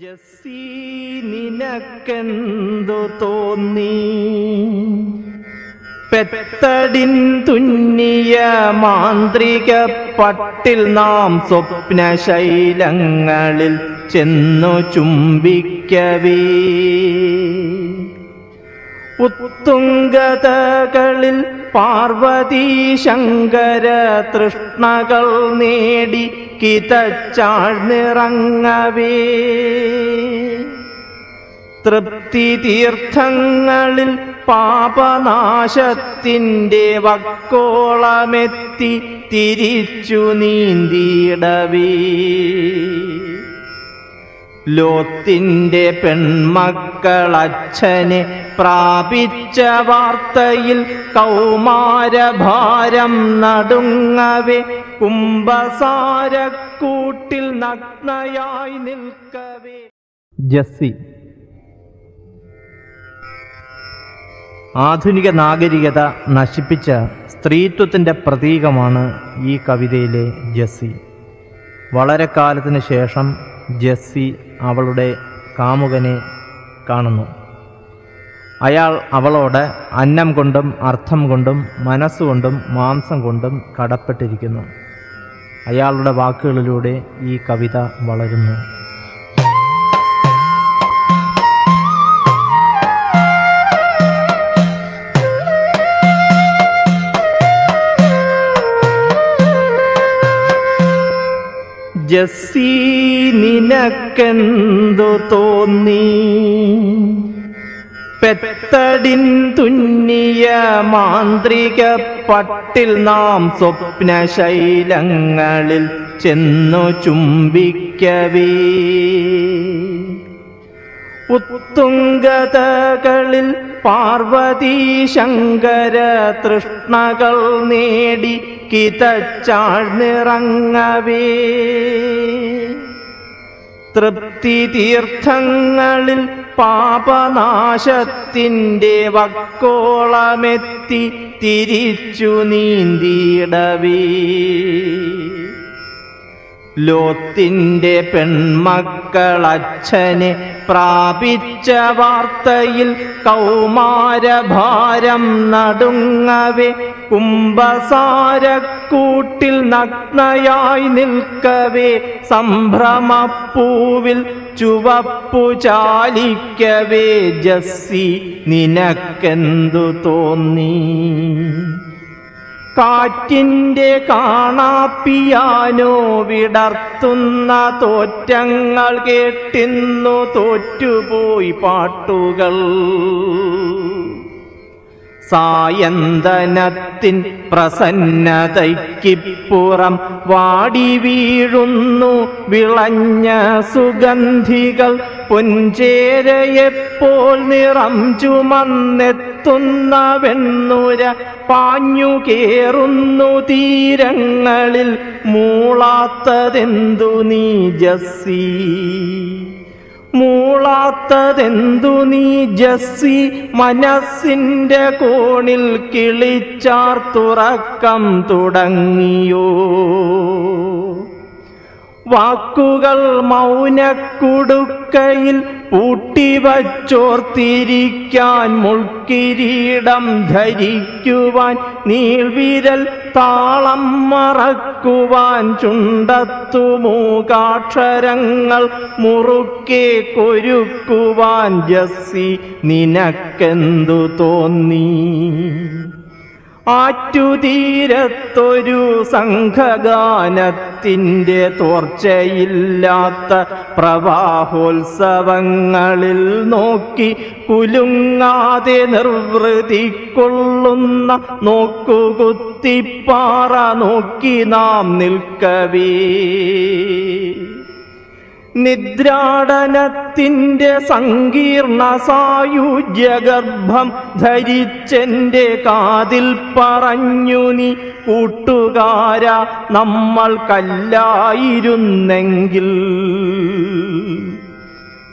ജസ്സി നിനക്കെന്തു തോന്നി? പെത്തടിൻ തുന്നിയ മാന്ത്രിക പട്ടിൽ നാം സ്വപ്നശൈലങ്ങളിൽ ചെന്നു ചുംബിക്കവേ. ഉത്തുംഗതകളിൽ പാർവതീ ശങ്കര തൃഷ്ണകൾ നേടി കിതച്ചാഴ്ന്നിറങ്ങവേ തൃപ്തി തീർത്ഥങ്ങളിൽ പാപനാശത്തിന്റെ വക്കോളമെത്തി തിരിച്ചു നീന്തിയിടവേ. ലോത്തിന്റെ പെൺമക്കളച്ഛനെ പ്രാപിച്ച വാർത്തയിൽ കൗമാരഭാരം നടുങ്ങവേ. കുംഭസാരക്കൂട്ടിൽ നഗ്നയായി നിൽക്കവേ. ജസ്സി. ആധുനിക നാഗരികത നശിപ്പിച്ച സ്ത്രീത്വത്തിന്റെ പ്രതീകമാണ് ഈ കവിതയിലെ ജസ്സി. വളരെ കാലത്തിന് ശേഷം ജസ്സി അവളുടെ കാമുകനെ കാണുന്നു. അയാൾ അവളോട് അന്നം കൊണ്ടും അർത്ഥം കൊണ്ടും മനസ്സുകൊണ്ടും മാംസം കൊണ്ടും കടപ്പെട്ടിരിക്കുന്നു. അയാളുടെ വാക്കുകളിലൂടെ ഈ കവിത വളരുന്നു. ജസ്സി നിനക്കെന്തു തോന്നി? പെത്തടിൻ തുന്നിയ മാന്ത്രിക പട്ടിൽ നാം സ്വപ്നശൈലങ്ങളിൽ ചെന്നു ചുംബിക്കവേ. ഉത്തുംഗതകളിൽ പാർവതി ശങ്കര തൃഷ്ണകൾ നേടി കിതച്ചാഴ്ന്നിറങ്ങവേ തൃപ്തി തീർത്ഥങ്ങളിൽ പാപനാശത്തിന്റെ വക്കോളമെത്തി തിരിച്ചു നീന്തിയിടവേ ലോത്തിന്റെ പെൺമക്കളച്ഛനെ പ്രാപിച്ച വാർത്തയിൽ കൗമാരഭാരം നടുങ്ങവേ. കുംഭസാരക്കൂട്ടിൽ നഗ്നയായി നിൽക്കവേ. സംഭ്രമപ്പൂവിൽ ചുവപ്പു ചാലിക്കവേ ജസ്സി നിനക്കെന്തു തോന്നി? കാറ്റിന്റെ കാണാപ്പിയാനോ വിടർത്തുന്ന തോറ്റങ്ങൾ കേട്ടിന്നു തോറ്റുപോയി പാട്ടുകൾ. സായന്തനത്തിൻ പ്രസന്നതയ്ക്കിപ്പുറം വാടി വീഴുന്നു വിളഞ്ഞ സുഗന്ധികൾ. പുഞ്ചേരയെപ്പോൾ നിറം ചുമന്നെത്തുന്ന വെണ്ണുര തീരങ്ങളിൽ. മൂളാത്തതെന്തു നീ ജസ്സി മൂളാത്തതെന്തു നീ ജസ്സി? മനസ്സിന്റെ കോണിൽ കിളിച്ചാർ തുറക്കം തുടങ്ങിയോ? വാക്കുകൾ മൗനക്കുടുക്കയിൽ പൂട്ടിവച്ചോർത്തിരിക്കാൻ മുൾക്കിരീടം ധരിക്കുവാൻ നീൾവിരൽ താളം മറക്കുവാൻ ചുണ്ടത്തു മൂകാക്ഷരങ്ങൾ മുറുക്കെ കൊരുക്കുവാൻ ജസ്സി നിനക്കെന്തു തോന്നി? ആറ്റുതീരത്തൊരു സംഘഗാനത്തിന്റെ തോർച്ചയില്ലാത്ത പ്രവാഹോത്സവങ്ങളിൽ നോക്കി കുലുങ്ങാതെ നിർവൃതി കൊള്ളുന്ന നോക്കുകുത്തിപ്പാറ നോക്കി നാം നിൽക്കവേ. നിദ്രാടനത്തിന്റെ സങ്കീർണ സായുജ്യഗർഭം ധരിച്ചെന്റെ കാതിൽ പറഞ്ഞു നീ കൂട്ടുകാര നമ്മൾ കല്ലായിരുന്നെങ്കിൽ.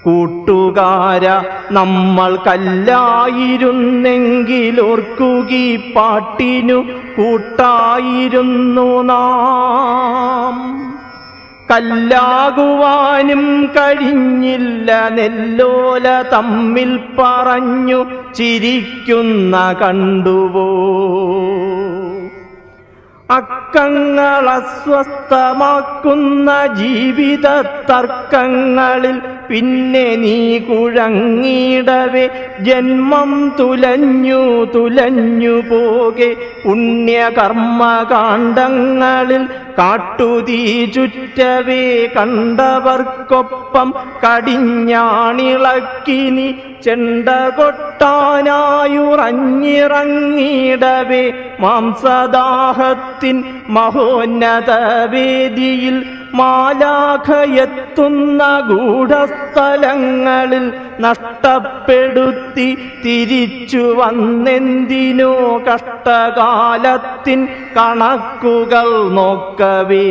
കൂട്ടുകാര നമ്മൾ കല്ലായിരുന്നെങ്കിൽ ഓർക്കുകി പാട്ടിനു കൂട്ടായിരുന്നു നാം. കല്ലാകുവാനും കഴിഞ്ഞില്ല. നെല്ലോല തമ്മിൽ പറഞ്ഞു ചിരിക്കുന്ന കണ്ടുവോ? അക്കങ്ങൾ അസ്വസ്ഥമാക്കുന്ന ജീവിത തർക്കങ്ങളിൽ പിന്നെ നീ കുഴങ്ങിടവേ ജന്മം തുലഞ്ഞു തുലഞ്ഞു പോകെ. പുണ്യകർമ്മകാണ്ഡങ്ങളിൽ കാട്ടുതീ ചുറ്റവേ കണ്ടവർക്കൊപ്പം കടിഞ്ഞാണിളക്കി നീ ചെണ്ട കൊട്ടാനായുറഞ്ഞിറങ്ങിടവേ മാംസദാഹത്തിൻ മഹോന്നത വേദിയിൽ മാലാഖയെത്തുന്ന ഗൂഢസ്ഥലങ്ങളിൽ നഷ്ടപ്പെടുത്തി തിരിച്ചു വന്നെന്തിനോ കഷ്ടകാലത്തിൻ കണക്കുകൾ നോക്കവേ.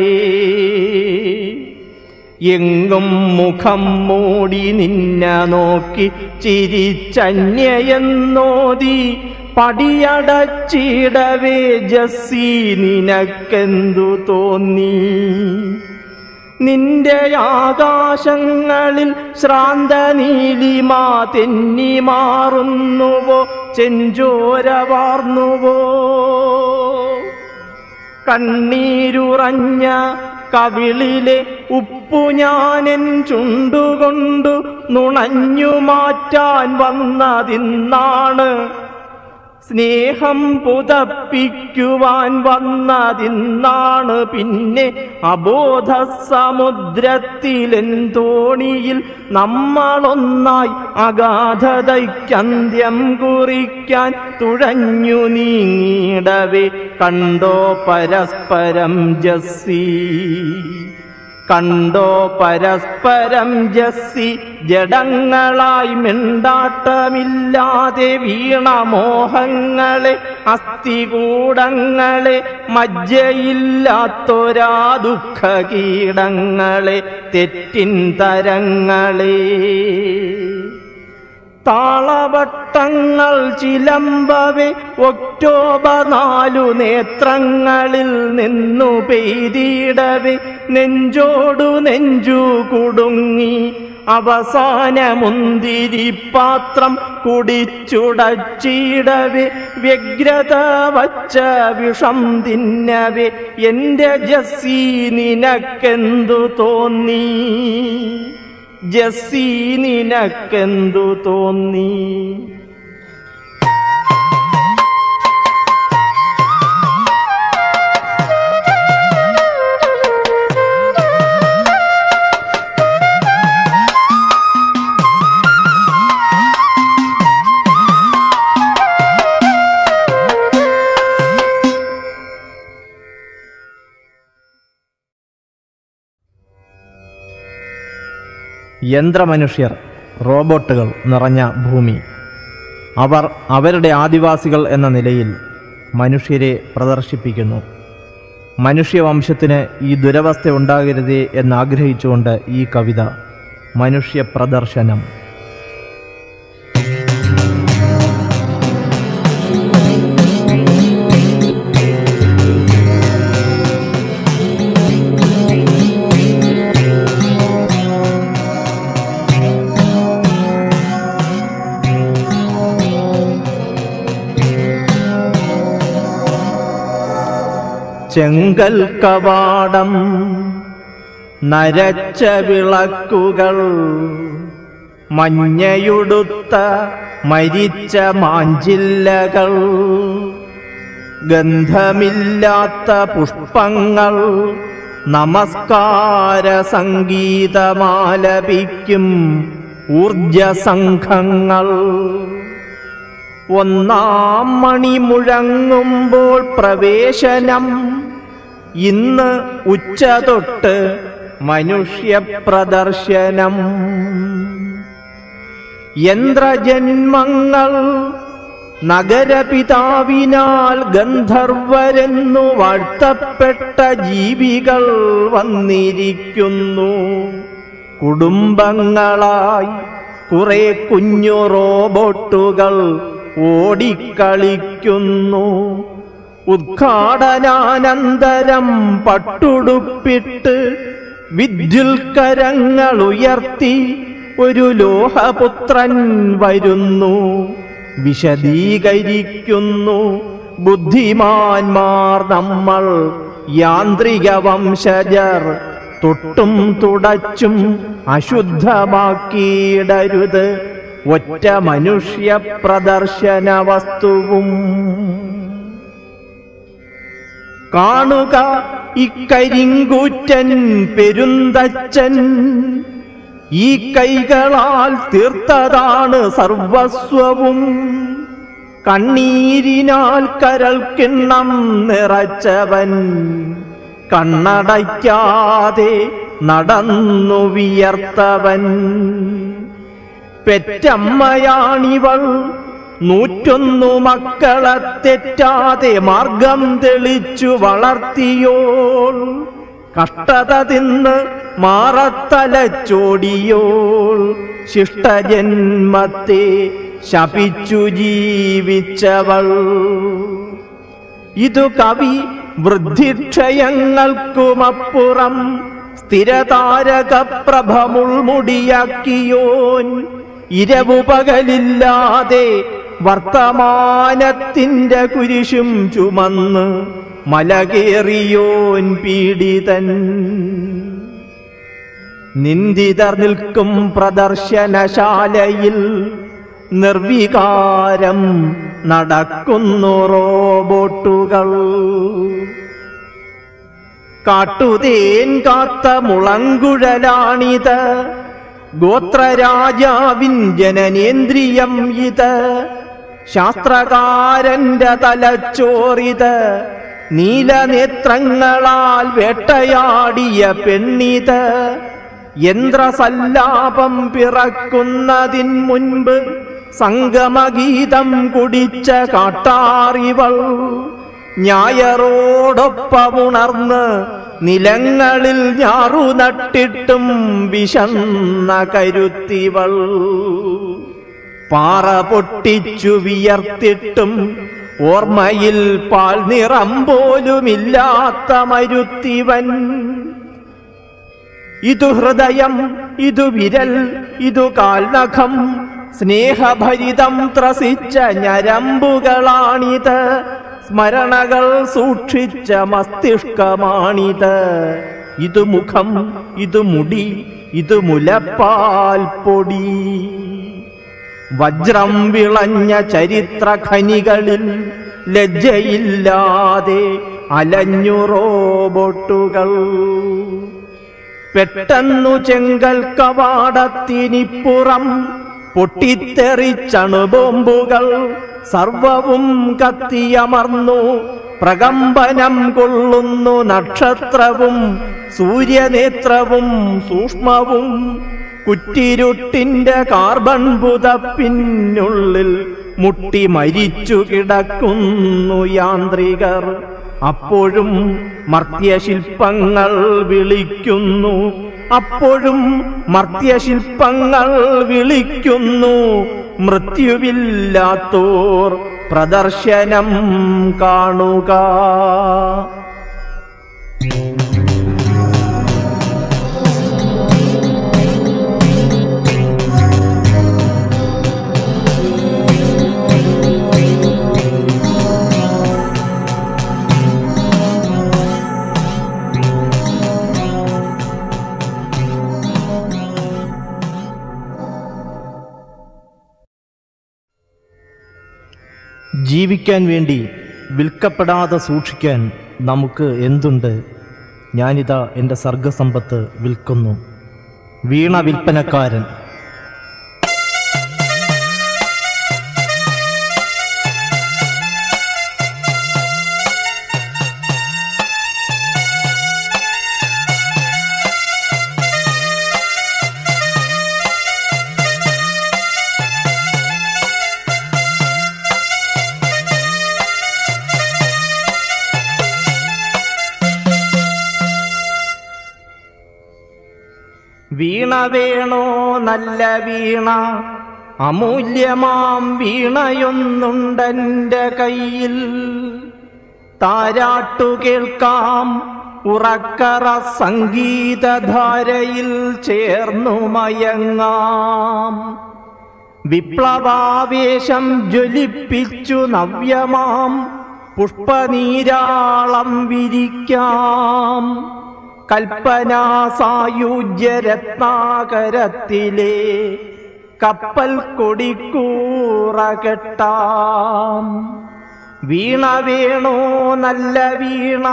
എങ്ങും മുഖം മൂടി നിന്ന നോക്കി ചിരിച്ചന്യയെന്നോതി പടിയടച്ചിടവേ ജസ്സി നിനക്കെന്തു തോന്നി? നിന്റെ ആകാശങ്ങളിൽ ശ്രാന്ത നീലിമാ തെന്നി മാറുന്നുവോ? ചെഞ്ചോര വാർന്നുവോ? കണ്ണീരുറഞ്ഞ കവിളിലെ ഉപ്പു ഞാനെൻ ചുണ്ടുകൊണ്ടു നുണഞ്ഞു മാറ്റാൻ വന്നതിന്നാണ് സ്നേഹം പുതപ്പിക്കുവാൻ വന്നതിന്നാണ് പിന്നെ അബോധ സമുദ്രത്തിലെൻ തോണിയിൽ നമ്മളൊന്നായി അഗാധതയ്ക്കന്ത്യം കുറിക്കാൻ തുഴഞ്ഞു നീങ്ങിടവേ കണ്ടോ പരസ്പരം ജസ്സി. കണ്ടോ പരസ്പരം ജസ്സി ജഡങ്ങളായി മിണ്ടാട്ടമില്ലാതെ വീണ മോഹങ്ങളെ അസ്ഥികൂടങ്ങളെ മജ്ജയില്ലാത്തൊരാ ദുഃഖ കീടങ്ങളെ തെറ്റിൻ തരങ്ങളെ. താളവട്ടങ്ങൾ ചിലമ്പവേ ഒക്ടോബർ നാലു നേത്രങ്ങളിൽ നിന്നു പെയ്തിടവേ. നെഞ്ചോടു നെഞ്ചു കുടുങ്ങി അവസാന മുന്തിരി പാത്രം കുടിച്ചുടച്ചിടവേ. വ്യഗ്രത വച്ച വിഷം തിന്നവേ എന്റെ ജസ്സി നിനക്കെന്തു തോന്നി? ജസ്സി നിനക്കെന്തു തോന്നി? യന്ത്രമനുഷ്യർ റോബോട്ടുകൾ നിറഞ്ഞ ഭൂമി. അവർ അവരുടെ ആദിവാസികൾ എന്ന നിലയിൽ മനുഷ്യരെ പ്രദർശിപ്പിക്കുന്നു. മനുഷ്യവംശത്തിന് ഈ ദുരവസ്ഥ ഉണ്ടാകരുതേ എന്നാഗ്രഹിച്ചുകൊണ്ട് ഈ കവിത മനുഷ്യ പ്രദർശനം. ചെങ്കൽ കവാടം നരച്ച വിളക്കുകൾ മഞ്ഞയുടുത്ത മരിച്ച മാഞ്ചില്ലകൾ ഗന്ധമില്ലാത്ത പുഷ്പങ്ങൾ നമസ്കാര സംഗീതമാലപിക്കും ഊർജസംഘങ്ങൾ. ഒന്നാം മണി മുഴങ്ങുമ്പോൾ പ്രവേശനം ഇന്ന് ഉച്ച തൊട്ട് മനുഷ്യ പ്രദർശനം യന്ത്രജന്മങ്ങൾ നഗരപിതാവിനാൽ ഗന്ധർവരെന്നു വാഴ്ത്തപ്പെട്ട ജീവികൾ വന്നിരിക്കുന്നു. കുടുംബങ്ങളായി കുറെ കുഞ്ഞു റോബോട്ടുകൾ ഓടിക്കളിക്കുന്നു. ഉദ്ഘാടനാനന്തരം പട്ടുടുപ്പിട്ട് വിദ്യുൽ കരങ്ങൾ ഉയർത്തി ഒരു ലോഹപുത്രൻ വരുന്നു. വിശദീകരിക്കുന്നു ബുദ്ധിമാന്മാർ നമ്മൾ യാന്ത്രിക വംശജർ തൊട്ടും തുടച്ചും അശുദ്ധമാക്കിയിടരുത്. ഒറ്റ മനുഷ്യ പ്രദർശന വസ്തുവും കാണുക ഇക്കരിങ്കൂറ്റൻ പെരുന്തച്ചൻ. ഈ കൈകളാൽ തീർത്തതാണ് സർവസ്വവും. കണ്ണീരിനാൽ കരൾ കിണ്ണം നിറച്ചവൻ. കണ്ണടയ്ക്കാതെ നടന്നു വിയർത്തവൻ. പെറ്റമ്മയാണിവൾ നൂറ്റൊന്നു മക്കളെ തെറ്റാതെ മാർഗം തെളിച്ചു വളർത്തിയോൾ. കഷ്ടത തിന്ന് മാറത്തലച്ചോടിയോൾ ശിഷ്ടജന്മത്തെ ശപിച്ചു ജീവിച്ചവൾ. ഇതു കവി വൃദ്ധിക്ഷയങ്ങൾക്കുമപ്പുറം സ്ഥിരതാരക പ്രഭമുൾമുടിയാക്കിയോൻ വർത്തമാനത്തിന്റെ കുരിശും ചുമന്ന് മലകേറിയോൻ പീഡിതൻ. നിന്ദിതർ നിൽക്കും പ്രദർശനശാലയിൽ നിർവികാരം നടക്കുന്നു റോബോട്ടുകൾ. കാട്ടുതേൻ കാത്ത മുളങ്കുഴലാണിത് ഗോത്രരാജാവിൻ ജനനേന്ദ്രിയം ഇത്. ശാസ്ത്രകാരന്റെ തലച്ചോറിത് നീലനേത്രങ്ങളാൽ വേട്ടയാടിയ പെണ്ണിത് യന്ത്രസല്ലാപം പിറക്കുന്നതിൻ മുൻപ് സംഗമഗീതം കുടിച്ച കാട്ടാറിവൾ ഞായറോടൊപ്പമുണർന്ന് നിലങ്ങളിൽ ഞാറു നട്ടിട്ടും വിശന്ന കരുത്തിവൾ. പാറ പൊട്ടിച്ചു വിയർത്തിട്ടും ഓർമ്മയിൽ പാൽ നിറം പോലുമില്ലാത്ത മരുത്തിവൻ. ഇതു ഹൃദയം ഇതു വിരൽ ഇതു കാൽനഖം സ്നേഹഭരിതം ത്രസിച്ച ഞരമ്പുകളാണിത്. സ്മരണകൾ സൂക്ഷിച്ച മസ്തിഷ്കമാണിത്. ഇതു മുഖം ഇതു മുടി ഇതു മുലപ്പാൽ പൊടി വജ്രം വിളഞ്ഞ ചരിത്ര ഖനികളിൽ ലജ്ജയില്ലാതെ അലഞ്ഞു റോബോട്ടുകൾ. പെട്ടെന്നു ചെങ്കൽ കവാടത്തിനിപ്പുറം പൊട്ടിത്തെറിച്ചണു ബോംബുകൾ. സർവവും കത്തിയമർന്നു പ്രകമ്പനം കൊള്ളുന്നു നക്ഷത്രവും സൂര്യനേത്രവും സൂക്ഷ്മവും. കുറ്റിരുട്ടിന്റെ കാർബൺ പുതപ്പിനുള്ളിൽ മുട്ടി മരിച്ചു കിടക്കുന്നു യാന്ത്രികർ. അപ്പോഴും മർത്യശില്പങ്ങൾ വിളിക്കുന്നു. അപ്പോഴും മർത്യശില്പങ്ങൾ വിളിക്കുന്നു. മൃത്യുവില്ലാത്തോർ പ്രദർശനം കാണുക. ജീവിക്കാൻ വേണ്ടി വിൽക്കപ്പെടാതെ സൂക്ഷിക്കാൻ നമുക്ക് എന്തുണ്ട്? ഞാനിതാ എന്റെ സർഗസമ്പത്ത് വിൽക്കുന്നു. വീണ വിൽപ്പനക്കാരൻ. വീണ നല്ല വീണ? അമൂല്യമാം വീണയൊന്നുണ്ടെന്റെ കയ്യിൽ. താരാട്ടു കേൾക്കാം ഉറക്കറ സംഗീതധാരയിൽ ചേർന്നു മയങ്ങാം. വിപ്ലവാവേശം ജ്വലിപ്പിച്ചു നവ്യമാം. പുഷ്പനീരാളം വിരിക്കാം. കൽപ്പനാ സായുജ്യ കപ്പൽ കൊടിക്കൂറകെട്ടാം. വീണ വേണോ നല്ല വീണ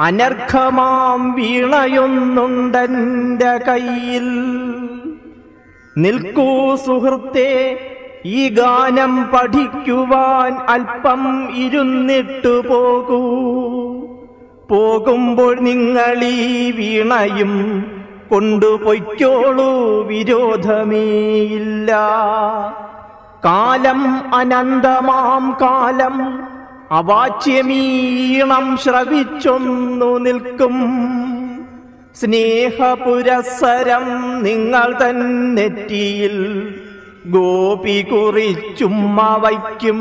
അനർഘമാം വീണയൊന്നുണ്ടെന്റെ കയ്യിൽ. നിൽക്കൂ സുഹൃത്തെ ഈ ഗാനം പഠിക്കുവാൻ അല്പം ഇരുന്നിട്ടു പോകൂ. പോകുമ്പോൾ നിങ്ങൾ ഈ വീണയും കൊണ്ടുപോയ്ക്കോളൂ വിരോധമേയില്ല. കാലം അനന്തമാം കാലം അവാച്യമീണം ശ്രവിച്ചൊന്നു നിൽക്കും. സ്നേഹപുരസരം നിങ്ങൾ തൻ നെറ്റിയിൽ ഗോപി കുറിച്ചുമ്മ വയ്ക്കും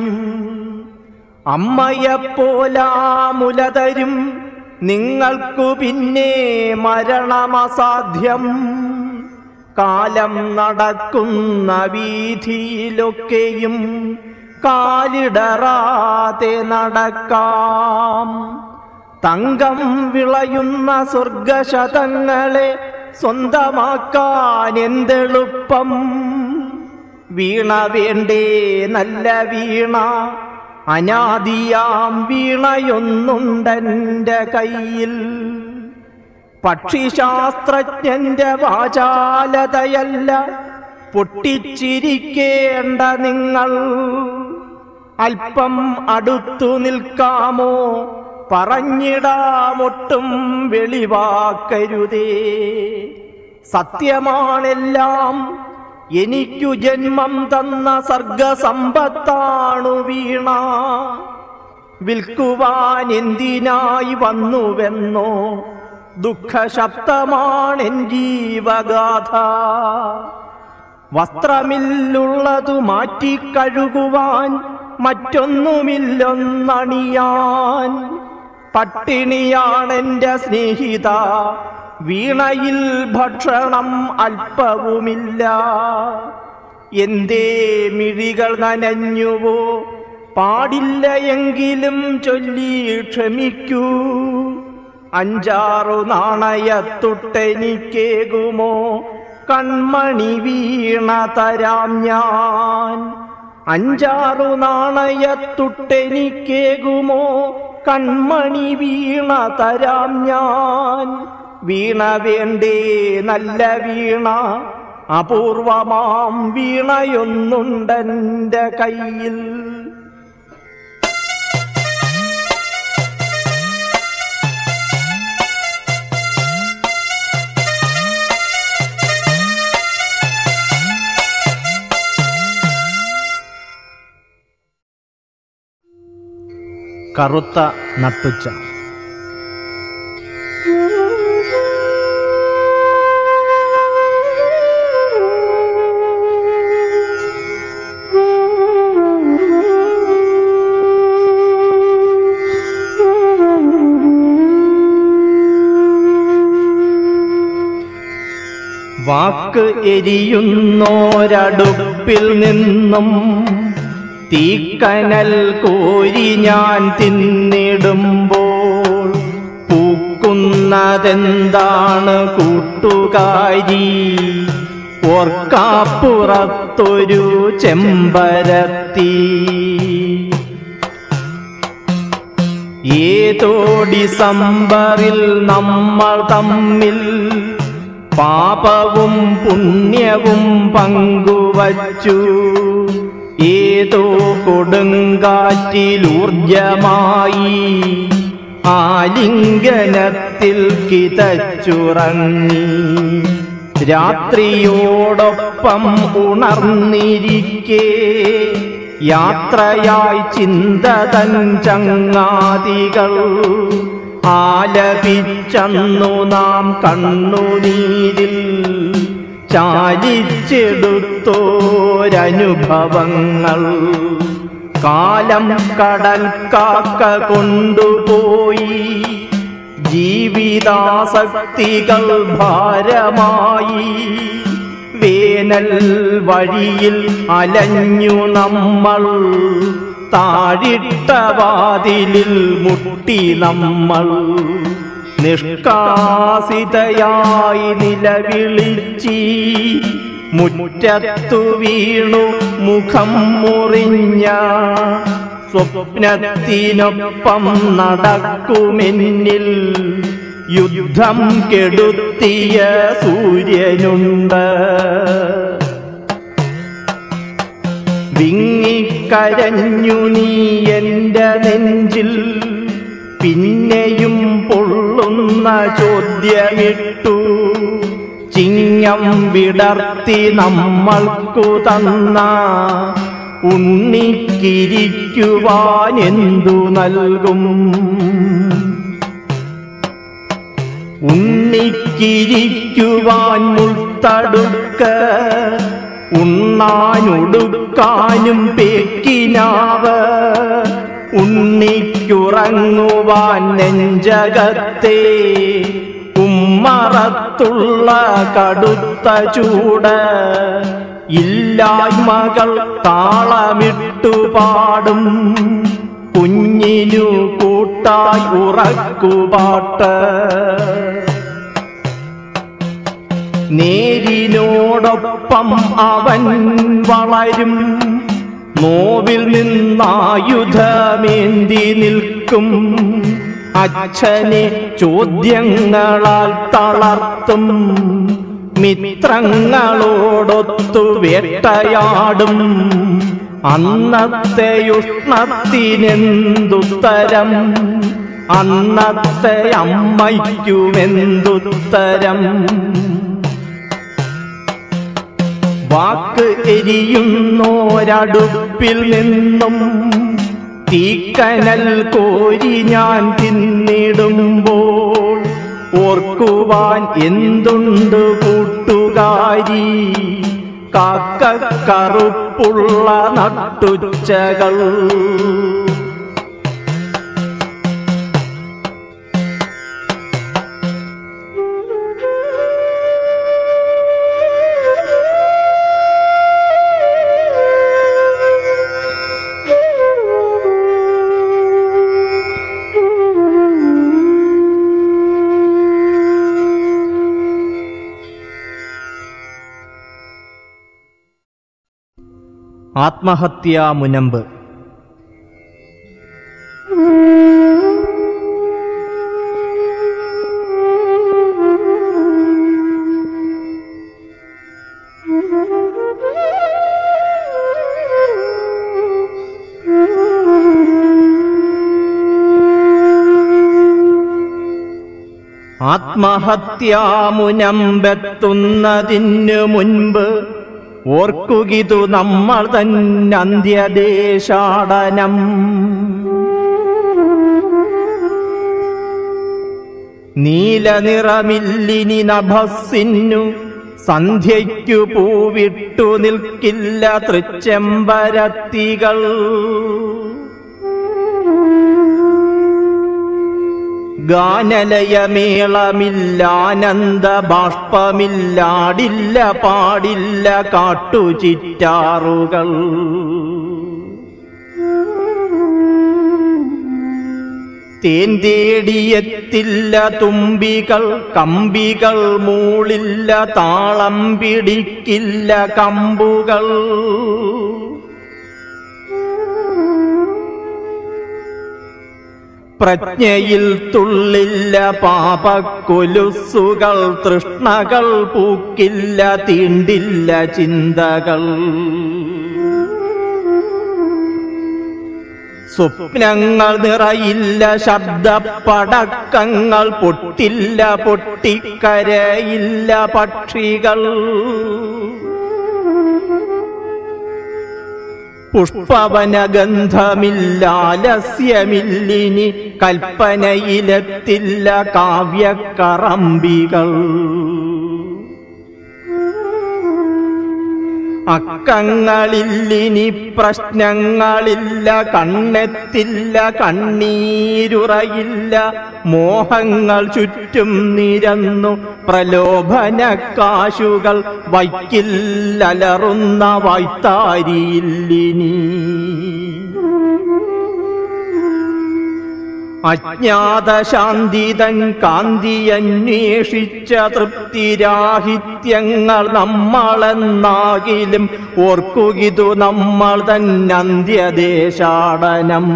അമ്മയെപ്പോലാമുലതരും നിങ്ങൾക്കു പിന്നെ മരണമസാധ്യം. കാലം നടക്കുന്ന വീതിയിലൊക്കെയും കാലിടറാതെ നടക്കാം. തങ്കം വിളയുന്ന സ്വർഗശതങ്ങളെ സ്വന്തമാക്കാൻ എന്തെളുപ്പം? വീണ വേണ്ടേ നല്ല വീണ അനാദിയാം വീണയൊന്നുണ്ടെന്റെ കയ്യിൽ. പക്ഷിശാസ്ത്രജ്ഞന്റെ വാചാലതയല്ല പൊട്ടിച്ചിരിക്കേണ്ട നിങ്ങൾ. അല്പം അടുത്തു നിൽക്കാമോ? പറഞ്ഞിടാമൊട്ടും വെളിവാക്കരുതേ. സത്യമാണെല്ലാം എനിക്കു ജന്മം തന്ന സർഗസമ്പത്താണു വീണ. വിൽക്കുവാൻ എന്തിനായി വന്നുവെന്നോ? ദുഃഖശബ്ദമാണെൻ ജീവഗാഥ. വസ്ത്രമില്ലുള്ളതു മാറ്റിക്കഴുകുവാൻ മറ്റൊന്നുമില്ലൊന്നണിയാൻ. പട്ടിണിയാണെന്റെ സ്നേഹിത. വീണയിൽ ഭക്ഷണം അല്പവുമില്ല. എന്തേ മിഴികൾ നനഞ്ഞുവോ? പാടില്ല എങ്കിലും ചൊല്ലി ക്ഷമിക്കൂ. അഞ്ചാറു നാണയത്തൊട്ടെനിക്കേകുമോ? കൺമണി വീണ തരാം ഞാൻ. അഞ്ചാറു നാണയത്തൊട്ടെനിക്കേകുമോ? കൺമണി വീണ തരാം ഞാൻ. വീണ വേണ്ടി നല്ല വീണ അപൂർവമാം വീണയൊന്നുണ്ടെന്റെ കയ്യിൽ. കറുത്ത നട്ടുച്ച വാക്ക് എരിയുന്നോരടുപ്പിൽ നിന്നും തീക്കനൽ കോരി ഞാൻ തിന്നിടുമ്പോൾ പൂക്കുന്നതെന്താണ് കൂട്ടുകാരി? ഓർക്കാപ്പുറത്തൊരു ചെമ്പരത്തി. ഏതോടി സംബറിൽ നമ്മൾ തമ്മിൽ പാപവും പുണ്യവും പങ്കുവച്ചു. ഏതോ കൊടുങ്കാറ്റിലൂർജമായി ആലിംഗനത്തിൽ കിതച്ചുറങ്ങി. രാത്രിയോടൊപ്പം ഉണർന്നിരിക്കേ യാത്രയായി ചിന്തതൻ ചങ്ങാതികൾ ആലപിച്ചന്നു നാം കണ്ണുനീരിൽ ചാലിച്ചെടുത്തോരനുഭവങ്ങൾ. കാലം കടൽ കാക്ക കൊണ്ടുപോയി. ജീവിതാസക്തികൾ ഭാരമായി. വേനൽ വഴിയിൽ അലഞ്ഞു നമ്മൾ. താഴിട്ട വാതിലിൽ മുട്ടി നമ്മൾ നിഷ്കാസിതയായി നിലവിളിച്ചി. മുറ്റത്തു വീണു മുഖം മുറിഞ്ഞ. സ്വപ്നത്തിനൊപ്പം നടക്കുമെന്നിൽ യുദ്ധം കെടുത്തിയ സൂര്യനുണ്ട്. വിങ്ങിക്കരഞ്ഞു നീ എന്റെ നെഞ്ചിൽ. പിന്നെയും പൊള്ളുന്ന ചോദ്യമിട്ടു. ചിങ്ങം വിടർത്തി നമ്മൾക്കു തന്ന ഉണ്ണിക്കിരിക്കുവാൻ എന്തു നൽകും? ഉണ്ണിക്കിരിക്കുവാൻ മുൾത്തടുക്ക ഉണ്ണാനൊടുക്കാനും പേക്കിനാവ്. ഉണ്ണിക്കുറങ്ങുവാൻ നെഞ്ചകത്തെ. ഉമ്മറത്തുള്ള കടുത്ത ചൂട്. ഇല്ലായ്മകൾ താളമിട്ടു പാടും. കുഞ്ഞിനു കൂട്ടായി ഉറക്കുപാട്ട്. നേരിനോടൊപ്പം അവൻ വളരും. നോവിൽ നിന്നായുധമേന്തി നിൽക്കും. അച്ഛനെ ചോദ്യങ്ങളാൽ തളർത്തും. മിത്രങ്ങളോടൊത്തു വേട്ടയാടും. അന്നത്തെ ഉഷ്ണത്തിനെന്തുത്തരം? അന്നത്തെ അമ്മയ്ക്കുമെന്തുത്തരം? വാക്ക് എരിയുന്നോരടുപ്പിൽ നിന്നും തീക്കനൽ കോരി ഞാൻ തിന്നിടുമ്പോൾ ഓർക്കുവാൻ എന്തുണ്ട് കൂട്ടുകാരി? കാക്ക കറുപ്പുള്ള നട്ടുച്ചകൾ. ആത്മഹത്യാ മുനമ്പ് ആത്മഹത്യാമുനമ്പെത്തുന്നതിനു മുൻപ് ഓർക്കുകിതു നമ്മൾ തന്നെ അന്ത്യദേശാടനം. നീലനിറമില്ലിനി നഭസ്സിന്നു സന്ധ്യയ്ക്കു പൂവിട്ടു നിൽക്കില്ല തൃച്ചെമ്പരത്തികൾ. ഗാനലയമേളമില്ലാനന്ദ ബാഷ്പമില്ലാടില്ല പാടില്ല കാട്ടുചിറ്റാറുകൾ. തേൻ തേടിയെത്തില്ല തുമ്പികൾ കമ്പികൾ മൂളില്ല താളം പിടിക്കില്ല കമ്പുകൾ. പ്രജ്ഞയിൽ തുള്ളില്ല പാപക്കൊലുസുകൾ തൃഷ്ണകൾ പൂക്കില്ല തീണ്ടില്ല ചിന്തകൾ. സ്വപ്നങ്ങൾ നിറയില്ല ശബ്ദപ്പടക്കങ്ങൾ പൊട്ടില്ല പൊട്ടിക്കരയില്ല പക്ഷികൾ. പുഷ്പവനഗന്ധമില്ലാലസ്യമില്ലിനി കൽപ്പനയിലെത്തില്ല കാവ്യക്കറമ്പികൾ. അക്കങ്ങളില്ലിനി പ്രശ്നങ്ങളില്ല കണ്ണെത്തില്ല കണ്ണീരുറയില്ല മോഹങ്ങൾ ചുറ്റും നിരന്നു പ്രലോഭന കാശുകൾ വൈക്കില്ലലറുന്ന വായ്ത്താരിയില്ലിനി അജ്ഞാതശാന്തിതൻ കാന്തിയന്വേഷിച്ച തൃപ്തിരാഹിത്യങ്ങൾ നമ്മളെന്നാകിലും ഓർക്കുകിതു നമ്മൾ തന്നന്ത്യദേശാടനം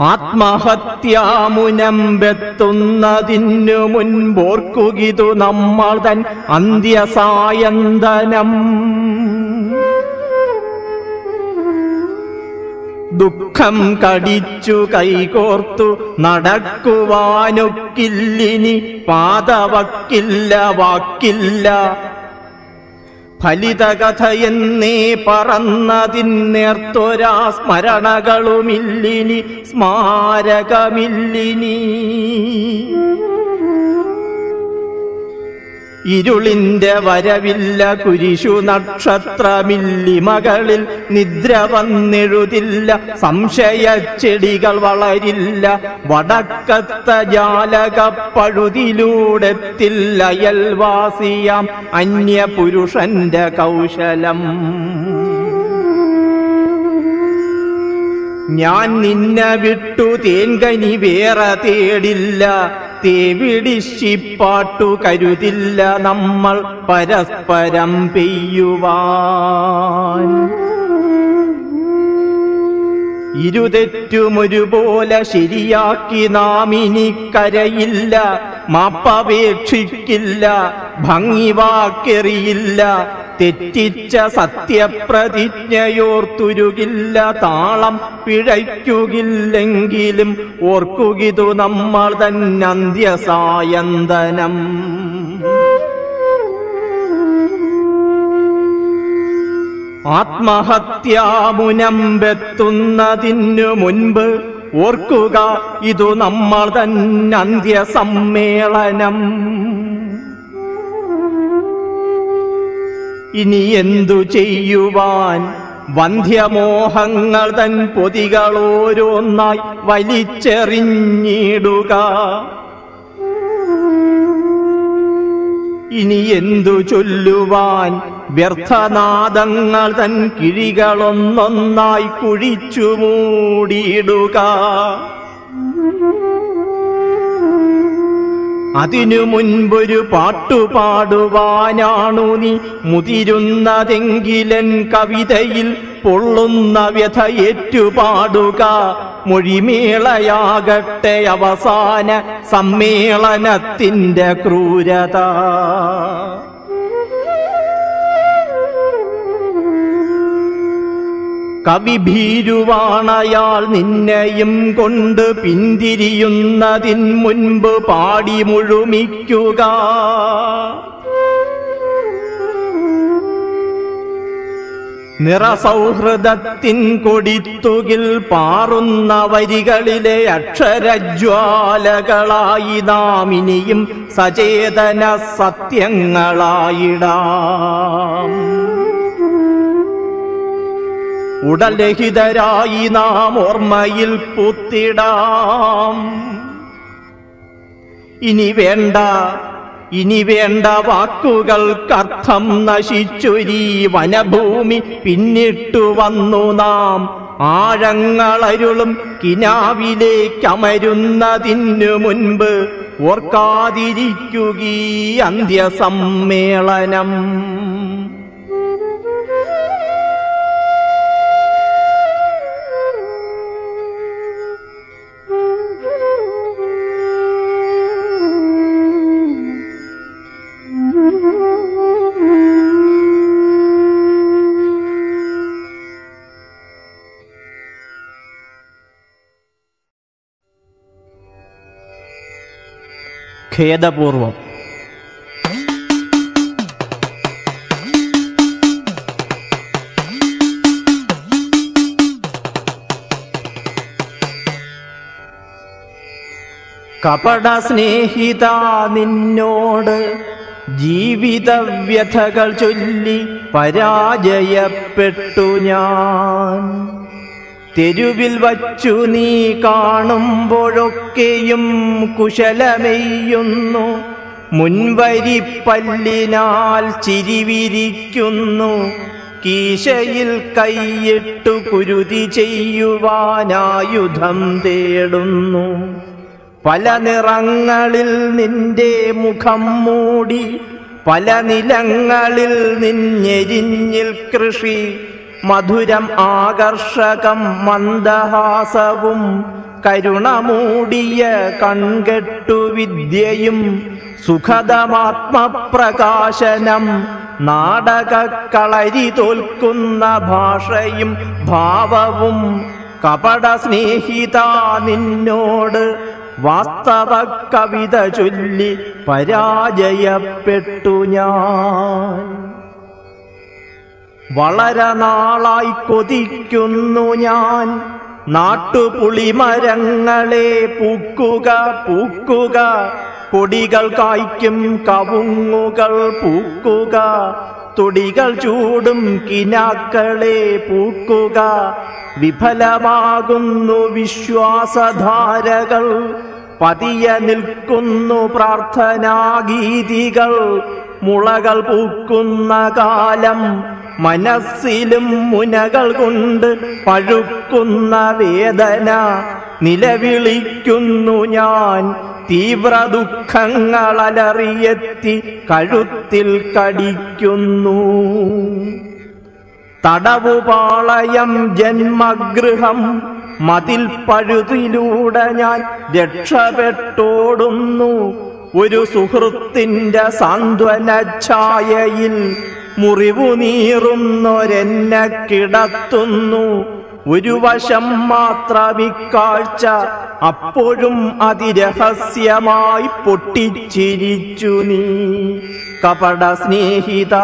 ആത്മഹത്യാമുനമ്പെത്തുന്നതിനു മുൻപോർക്കുകിതു നമ്മൾ തൻ അന്ത്യസായന്തനം. ദുഃഖം കടിച്ചു കൈകോർത്തു നടക്കുവാനൊക്കില്ലിനി പാതവക്കില്ല വാക്കില്ല. ഫലിതകഥയെന്നേ പറന്നതിന്നേർത്തൊരാ സ്മരണകളുമില്ലിനി സ്മാരകമില്ലിനി. ഇരുളിന്റെ വരവില്ല കുരിശു നക്ഷത്രമില്ലി മകളിൽ നിദ്ര വന്നെഴുതില്ല സംശയച്ചെടികൾ വളരില്ല വടക്കത്ത ജാലക പഴുതിലൂടെത്തില്ല അയൽവാസിയാം അന്യപുരുഷന്റെ കൗശലം. ഞാൻ നിന്നെ വിട്ടു തേൻകനി വേറെ തേടില്ല തേവിടിശിപ്പാട്ടു കരുതില്ല നമ്മൾ പരസ്പരം പെയ്യുവാൻ. ഇരുതെറ്റുമൊരുപോലെ ശരിയാക്കി നാം ഇനി കരയില്ല മാപ്പപേക്ഷിക്കില്ല ഭംഗി വാക്കെറിയില്ല തെറ്റിച്ച സത്യപ്രതിജ്ഞയോർത്തുരുകില്ല താളം പിഴയ്ക്കുകില്ലെങ്കിലും ഓർക്കുകിതു നമ്മൾ തന്നന്ത്യസായന്തനം ആത്മഹത്യാമുനമ്പെത്തുന്നതിനു മുൻപ് ഓർക്കുക ഇതു നമ്മൾ തന്നന്ത്യ ഇനി എന്തു ചെയ്യുവാൻ? വന്ധ്യമോഹങ്ങൾ തൻ പൊതികളോരോന്നായി വലിച്ചെറിഞ്ഞിടുക. ഇനി എന്തു ചൊല്ലുവാൻ? വ്യർത്ഥനാദങ്ങൾ തൻ കിഴികളൊന്നൊന്നായി കുഴിച്ചു മൂടിയിടുക അതിനു മുൻപൊരു പാട്ടുപാടുവാനാണു നീ മുതിരുന്നതെങ്കിലൻ കവിതയിൽ പൊള്ളുന്ന വ്യഥ ഏറ്റുപാടുക. മൊഴിമേളയാകട്ടെ അവസാന സമ്മേളനത്തിന്റെ ക്രൂരത. കവിഭീരുവാണയാൾ നിന്നെയും കൊണ്ട് പിന്തിരിയുന്നതിൻ മുൻപ് പാടി മുഴുമിക്കുക. നിറസൗഹൃദത്തിൻ കൊടിത്തുകിൽ പാറുന്ന വരികളിലെ അക്ഷരജ്വാലകളായി നാം ഇനിയും സചേതന സത്യങ്ങളായിടാം. ഉടലഹിതരായി നാം ഓർമ്മയിൽ പുത്തിടാം. ഇനി വേണ്ട ഇനി വേണ്ട വാക്കുകൾക്കർത്ഥം നശിച്ചുരീ വനഭൂമി പിന്നിട്ടു വന്നു നാം. ആഴങ്ങളരുളും കിനാവിലേക്കമരുന്നതിനു മുൻപ് ഓർക്കാതിരിക്കുകീ അന്ത്യസമ്മേളനം. ഖേദപൂർവം. കപട സ്നേഹിത നിന്നോട് ജീവിത വ്യഥകൾ ചൊല്ലി പരാജയപ്പെട്ടു ഞാൻ. തെരുവിൽ വച്ചു നീ കാണുമ്പോഴൊക്കെയും കുശലമെയ്യുന്നു. മുൻവരി പല്ലിനാൽ ചിരിവിരിക്കുന്നു. കീശയിൽ കൈയിട്ടു കുരുതി ചെയ്യുവാനായുധം തേടുന്നു. പല നിറങ്ങളിൽ നിന്റെ മുഖം മൂടി പല നിലങ്ങളിൽ നിന്നെരിഞ്ഞിൽ കൃഷി മധുരം ആകർഷകം മന്ദഹാസവും കരുണമൂടിയ കൺകെട്ടു വിദ്യയും സുഖദമാത്മപ്രകാശനം നാടകക്കളരി തോൽക്കുന്ന ഭാഷയും ഭാവവും കപട സ്നേഹിത നിന്നോട് വാസ്തവ കവിത ചൊല്ലി പരാജയപ്പെട്ടു ഞാൻ. വളരെ നാളായി കൊതിക്കുന്നു ഞാൻ. നാട്ടുപുളി മരങ്ങളെ പൂക്കുക പൂക്കുക. കൊടികൾ കായ്ക്കും കവുങ്ങുകൾ പൂക്കുക. തൊടികൾ ചൂടും കിനാക്കളെ പൂക്കുക. വിഫലമാകുന്നു വിശ്വാസധാരകൾ. പതിയ നിൽക്കുന്നു പ്രാർത്ഥനാഗീതികൾ. മുളകൾ പൂക്കുന്ന കാലം. മനസ്സിലും മുനകൾ കൊണ്ട് പഴുക്കുന്ന വേദന നിലവിളിക്കുന്നു ഞാൻ. തീവ്ര ദുഃഖങ്ങൾ അലറിയെത്തി കഴുത്തിൽ കടിക്കുന്നു. തടവുപാളയം ജന്മഗൃഹം മതിൽ പഴുതിലൂടെ ഞാൻ രക്ഷപ്പെട്ടോടുന്നു ഒരു സുഹൃത്തിന്റെ സാന്ത്വന ഛായയിൽ മുറിവു നീറുന്നൊരെന്നെ കിടത്തുന്നു. ഒരു വശം മാത്രമിക്കാഴ്ച അപ്പോഴും അതിരഹസ്യമായി പൊട്ടിച്ചിരിച്ചു നീ. കപട സ്നേഹിത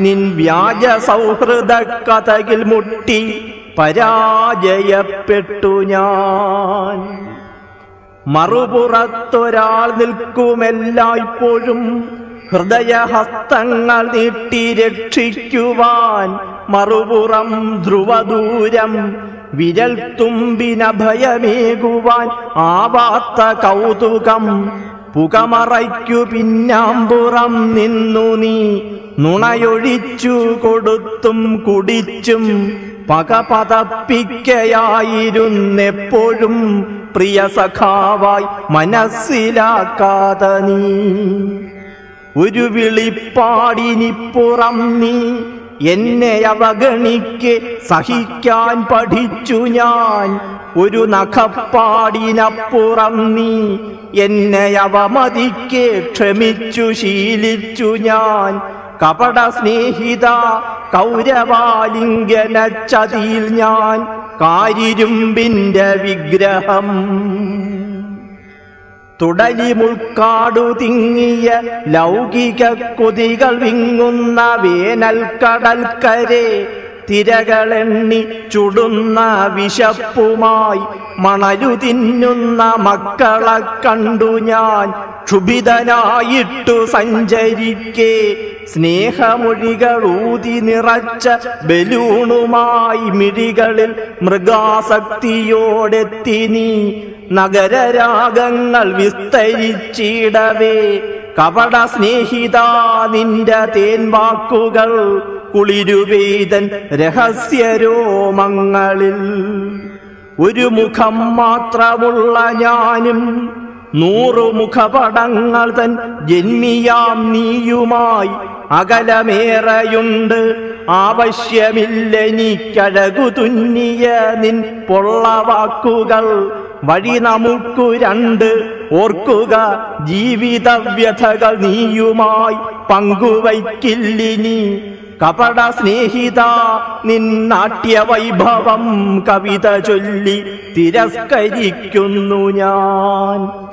നിൻ വ്യാജ സൗഹൃദ കഥയിൽ മുട്ടി പരാജയപ്പെട്ടു ഞാൻ. മറുപുറത്തൊരാൾ നിൽക്കുമെല്ലായ്പ്പോഴും ഹൃദയഹസ്തങ്ങൾ നീട്ടി രക്ഷിക്കുവാൻ മറുപുറം ധ്രുവദൂരം വിരൽ തുമ്പിനഭയമേകുവാൻ ആവാത്ത കൗതുകം പുകമറയ്ക്കു പിന്നാമ്പുറം നിന്നു നീ നുണയൊഴിച്ചു കൊടുത്തും കുടിച്ചും പക പതപ്പിക്കയായിരുന്നെപ്പോഴും പ്രിയ സഖാവായി മനസ്സിലാക്കാതെ നീ. ഒരു വിളിപ്പാടിനിപ്പുറം നീ എന്നെ അവഗണിക്ക് സഹിക്കാൻ പഠിച്ചു ഞാൻ. ഒരു നഖപ്പാടിനപ്പുറം നീ എന്നെ അവമതിക്ക് ക്ഷമിച്ചു ശീലിച്ചു ഞാൻ. കപട സ്നേഹിത കൗരവാലിംഗന ചതിയിൽ ഞാൻ. കാരിരുമ്പിന്റെ വിഗ്രഹം. തുടലി മുൾക്കാടു തിങ്ങിയ ലൗകിക കൊതികൾ വിങ്ങുന്ന വേനൽക്കടൽക്കരെ തിരകളെണ്ണി ചുടുന്ന വിശപ്പുമായി മണലു തിന്നുന്ന മക്കളെ കണ്ടു ഞാൻ ക്ഷുഭിതനായിട്ടു സഞ്ചരിക്കേ. സ്നേഹമൊഴികൾ ഊതി നിറച്ച ബലൂണുമായി മിഴികളിൽ മൃഗാസക്തിയോടെത്തി നീ. നഗരരാഗങ്ങൾ വിസ്തരിച്ചിടവേ. കപട സ്നേഹിത നിന്റെ തേൻവാക്കുകൾ കുളിരുവേതൻ രഹസ്യരോമങ്ങളിൽ. ഒരു മുഖം മാത്രമുള്ള ഞാനും നൂറു മുഖപടങ്ങൾ തൻ ജന്മിയാം നീയുമായി അകലമേറെയുണ്ട്. ആവശ്യമില്ലെനിക്കഴകു തുന്നിയ നിൻ പൊള്ളവാക്കുകൾ. വഴി നമുക്കു രണ്ട്. ഓർക്കുക ജീവിത വ്യഥകൾ നീയുമായി പങ്കുവയ്ക്കില്ലിനി. കപട സ്നേഹിത നിന്നാട്യ വൈഭവം കവിത ചൊല്ലി തിരസ്കരിക്കുന്നു ഞാൻ.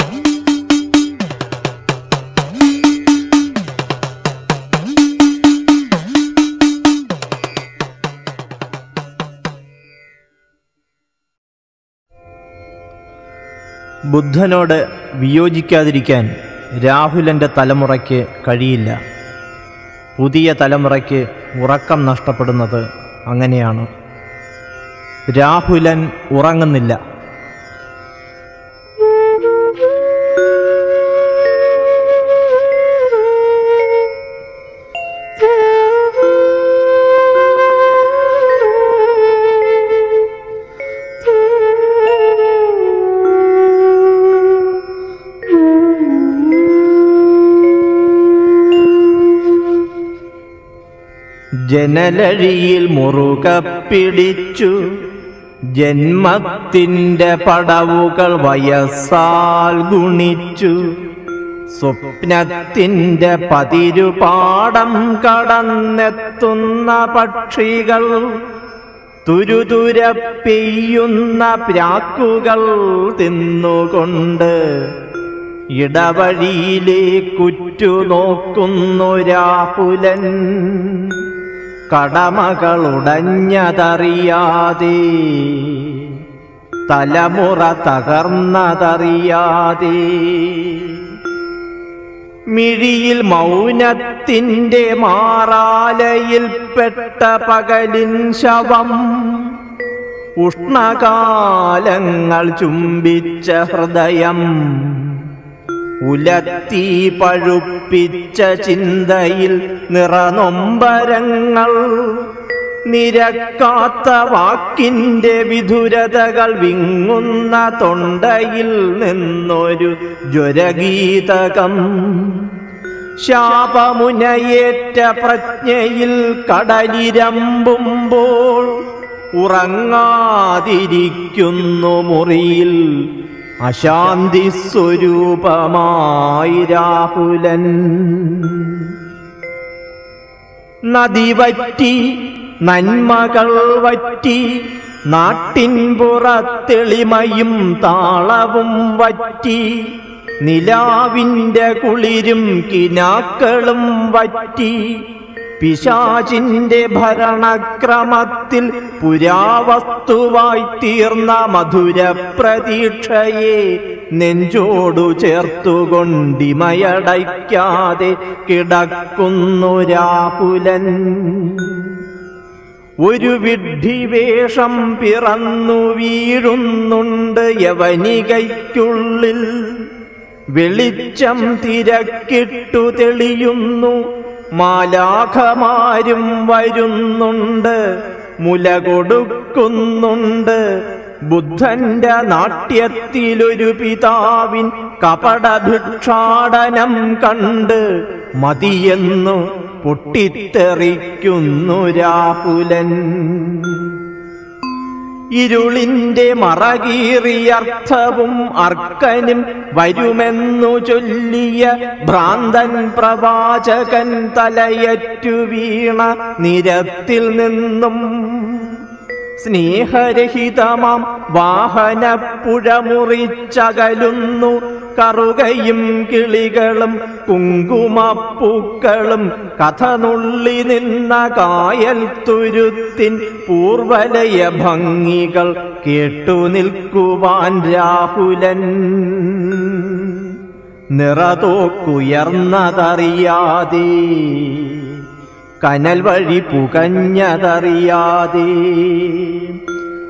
ബുദ്ധനോട് വിയോജിക്കാതിരിക്കാൻ രാഹുലന്റെ തലമുറയ്ക്ക് കഴിയില്ല. പുതിയ തലമുറയ്ക്ക് ഉറക്കം നഷ്ടപ്പെടുന്നത് അങ്ങനെയാണ്. രാഹുലൻ ഉറങ്ങുന്നില്ല. ജനലഴിയിൽ മുറുക പിടിച്ചു ജന്മത്തിന്റെ പടവുകൾ വയസ്സാൽ ഗുണിച്ചു. സ്വപ്നത്തിന്റെ പതിരുപാടം കടന്നെത്തുന്ന പക്ഷികൾ തുരുതുര പെയ്യുന്ന പ്രാക്കുകൾ തിന്നുകൊണ്ട് ഇടവഴിയിലേക്കുറ്റു നോക്കുന്നു രാഹുലൻ കടമകളുടഞ്ഞതറിയാതെ തലമുറ തകർന്നതറിയാതെ മിഴിയിൽ മൗനത്തിന്റെ മാറാലയിൽപ്പെട്ട പകലിൻ ശവം ഉഷ്ണകാലങ്ങൾ ചുംബിച്ച ഹൃദയം. ഉലത്തി പഴുപ്പിച്ച ചിന്തയിൽ നിറനൊമ്പരങ്ങൾ. നിരക്കാത്ത വാക്കിന്റെ വിധുരതകൾ വിങ്ങുന്ന തൊണ്ടയിൽ നിന്നൊരു ജ്വരഗീതകം. ശാപമുനയേറ്റ പ്രജ്ഞയിൽ കടലിരമ്പുമ്പോൾ ഉറങ്ങാതിരിക്കുന്നു മുറിയിൽ അശാന്തി സ്വരൂപമായി രാഹുലൻ. നദി വറ്റി നന്മകൾ വറ്റി നാട്ടിൻ പുറത്തെളിമയും താളവും വറ്റി നിലാവിന്റെ കുളിരും കിനാക്കളും വറ്റി. പിശാചിന്റെ ഭരണക്രമത്തിൽ പുരാവസ്തുവായി തീർന്ന മധുര പ്രതീക്ഷയെ നെഞ്ചോടു ചേർത്തുകൊണ്ടിമയടയ്ക്കാതെ കിടക്കുന്നു രാഹുലൻ. ഒരു വിഡ്ഢിവേഷം പിറന്നു വീഴുന്നുണ്ട് യവനികയ്ക്കുള്ളിൽ. വെളിച്ചം തിരക്കിട്ടു തെളിയുന്നു മാലാഖമാരും വരുന്നുണ്ട് മുല കൊടുക്കുന്നുണ്ട് ബുദ്ധന്റെ നാട്യത്തിലൊരു പിതാവിൻ കപടഭിക്ഷാടനം കണ്ട് മതിയെന്നു പൊട്ടിത്തെറിക്കുന്നു രാഹുലൻ. ഇരുളിന്റെ മറകീറിയർത്ഥവും അർക്കനും വരുമെന്നു ചൊല്ലിയ ഭ്രാന്തൻ പ്രവാചകൻ തലയറ്റു വീണ നിരത്തിൽ നിന്നും. സ്നേഹരഹിതമാം വാഹനപ്പുഴ മുറിച്ചകലുന്നു കറുകയും കിളികളും കുങ്കുമപ്പൂക്കളും കഥ നുള്ളി നിന്ന കായൽ തുരുത്തിൻ പൂർവലയ ഭംഗികൾ കേട്ടു നിൽക്കുവാൻ രാഹുലൻ. നിറതോക്കുയർന്നതറിയാതെ കനൽ വഴി പുകഞ്ഞതറിയാതെ.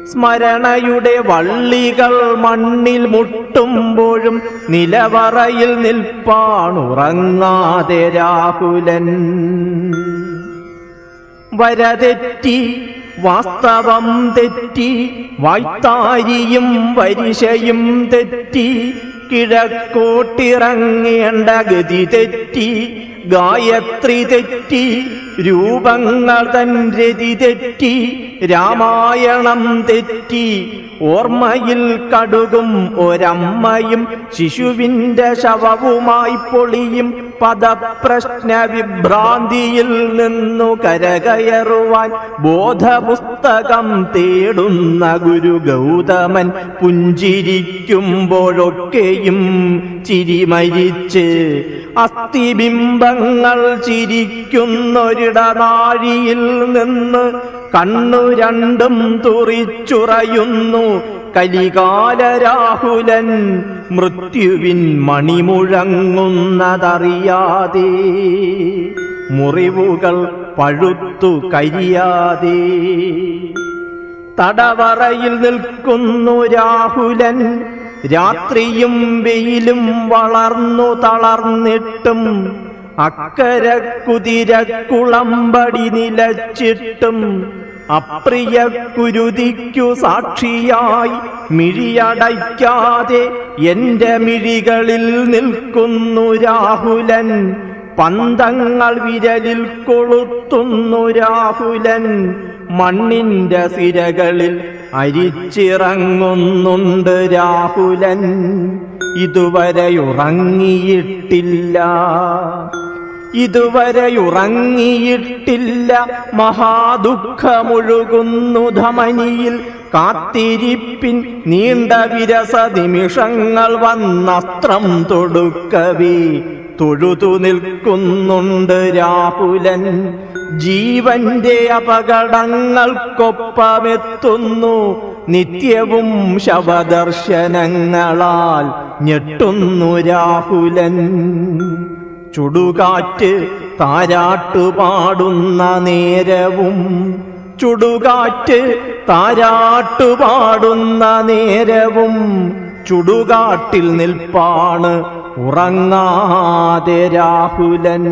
സ്മരണയുടെ വള്ളികൾ മണ്ണിൽ മുട്ടുമ്പോഴും നിലവറയിൽ നിൽപ്പാണുറങ്ങാതെ രാഹുലൻ. വരതെറ്റി വാസ്തവം തെറ്റി വായ്ത്താരിയും വരിശയും തെറ്റി കിഴക്കോട്ടിറങ്ങേണ്ട ഗതി തെറ്റി ഗായത്രി തെറ്റി രൂപങ്ങൾ തൻ രതി തെറ്റി രാമായണം തെറ്റി ഓർമ്മയിൽ കടുകും ഒരമ്മയും ശിശുവിന്റെ ശവവുമായി പൊളിയും പദപ്രശ്ന വിഭ്രാന്തിയിൽ നിന്നു കരകയറുവാൻ ബോധപുസ്തകം തേടുന്ന ഗുരു ഗൗതമൻ പുഞ്ചിരിക്കുമ്പോഴൊക്കെയും ചിരിമരിച്ച് അസ്ഥിബിംബങ്ങൾ ചിരിക്കുന്നൊരിടനാഴിയിൽ നിന്ന് കണ്ണു രണ്ടും തുറിച്ചുറയുന്നു കലികാല രാഹുലൻ മൃത്യുവിൻ മണിമുഴങ്ങുന്നതറിയാതെ മുറിവുകൾ പഴുത്തു കരിയാതെ. തടവറയിൽ നിൽക്കുന്നു രാഹുലൻ രാത്രിയും വെയിലും വളർന്നു തളർന്നിട്ടും അക്കര കുതിരക്കുളമ്പടി നിലച്ചിട്ടും അപ്രിയ കുരുതിക്കു സാക്ഷിയായി മിഴിയടയ്ക്കാതെ എന്റെ മിഴികളിൽ നിൽക്കുന്നു രാഹുലൻ. പന്തങ്ങൾ വിരലിൽ കൊളുത്തുന്നു രാഹുലൻ. മണ്ണിന്റെ സിരകളിൽ അരിച്ചിറങ്ങുന്നുണ്ട് രാഹുലൻ. ഇതുവരെ ഉറങ്ങിയിട്ടില്ല. ഇതുവരെ ഉറങ്ങിയിട്ടില്ല. മഹാദുഃഖമൊഴുകുന്നു ധമനിയിൽ. കാത്തിരിപ്പിൻ നീണ്ട വിരസ നിമിഷങ്ങൾ വന്നസ്ത്രം തൊടുക്കവേ. തൊഴുതു നിൽക്കുന്നുണ്ട് രാഹുലൻ. ജീവന്റെ അപകടങ്ങൾക്കൊപ്പമെത്തുന്നു. നിത്യവും ശവദർശനങ്ങളാൽ ഞെട്ടുന്നു രാഹുലൻ. ചുടുകാറ്റ് താരാട്ടുപാടുന്ന നേരവും ചുടുകാറ്റ് താരാട്ടുപാടുന്ന നേരവും ചുടുകാട്ടിൽ നിൽപ്പാണ് ഉറങ്ങാതെ രാഹുലൻ.